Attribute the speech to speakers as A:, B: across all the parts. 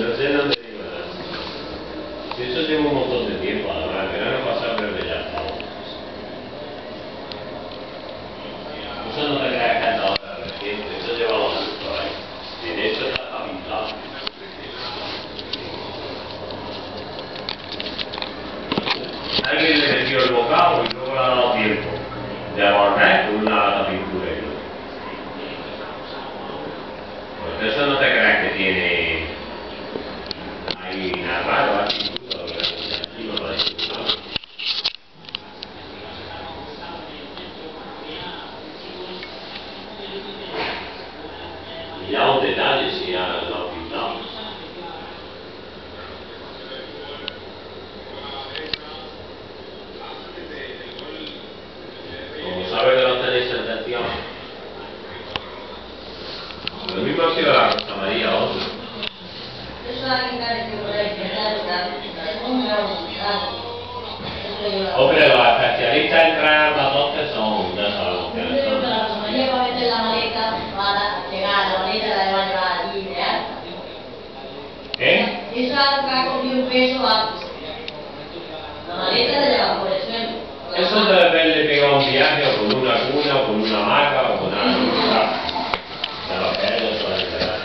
A: nos llenan de libradas. Si eso lleva un montón de tiempo, ahora el verano pasado creo que ya está. Eso no tendrá que
B: estar ahora reciente, eso lleva los años por ahí. Y de hecho está pintado. Alguien le metió el bocado y un resultado. Eso yo
A: Hombre, los especialistas en traer son, que
B: la compañía va a meter la maleta para llegar, la maleta la va a llevar allí de alta.
A: ¿Eh?
B: Eso es algo que ha cogido un peso antes. La maleta la lleva por el suelo.
A: Eso de haberle pegado un viaje o con una cuna o con una hamaca o con algo, De lo que es eso es verdad.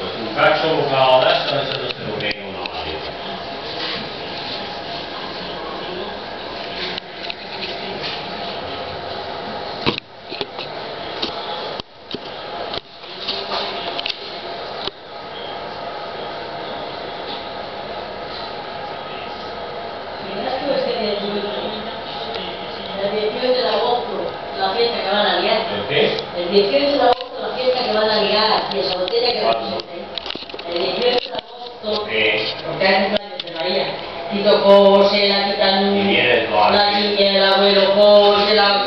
A: Pues no se lo pega una maleta.
B: Mira tú este de el 18 de agosto, la fiesta que van a liar.
A: ¿El qué?
B: El 18 de agosto, la fiesta que van a liar, y esa botella que van a
A: ¿Cuándo?
B: El 18 de agosto, porque es cumpleaños de María. Tito José, la
A: el
B: la niña, el abuelo José, la